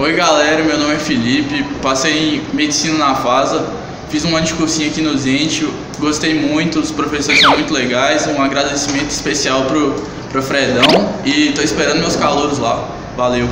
Oi galera, meu nome é Felipe, passei em medicina na FASA, fiz um ano de cursinho aqui no Zente, gostei muito, os professores são muito legais, um agradecimento especial pro, pro Fredão e tô esperando meus calouros lá. Valeu!